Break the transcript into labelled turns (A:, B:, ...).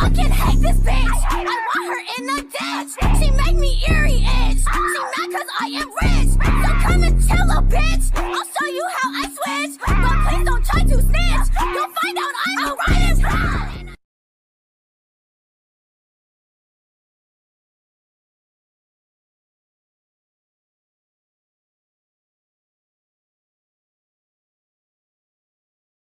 A: fucking hate this bitch. I want her in the ditch. She make me eerie itch. She mad cause I am rich. So come and chill a bitch. I'll show you how I switch. But please don't try to snitch. You'll find out I'm a riot.